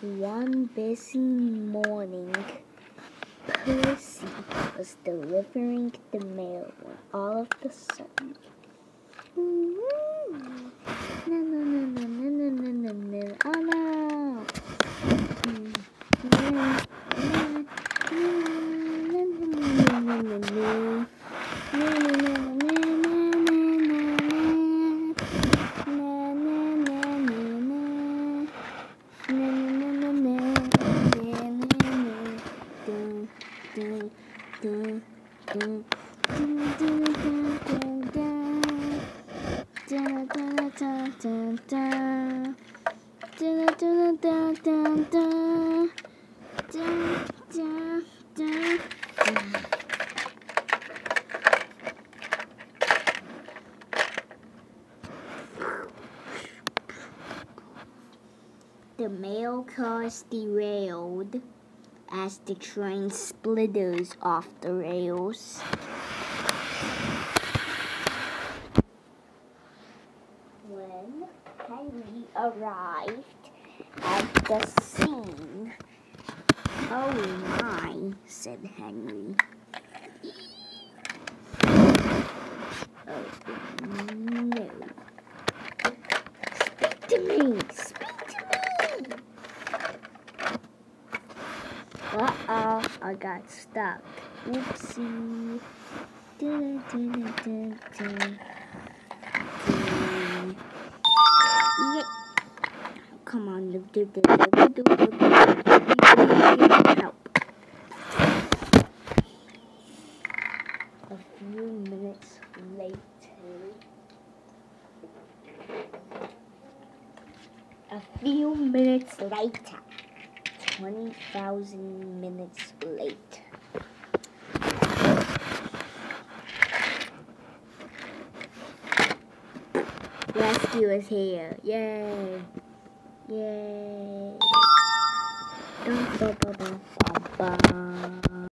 One busy morning, Percy was delivering the mail when all of a sudden, no, no, no, no, no, no, no, no, no, oh no! The mail cars derailed as the train splitters off the rails. When Henry arrived at the scene, Oh my, said Henry. Oh no. Speak to me! Uh-oh, I got stuck. Oopsie. Dun, dun, dun, dun, Yep. Come on. Help. A few minutes later. A few minutes later. 20,000 minutes late. Rescue is here. Yay! Yay! Dun,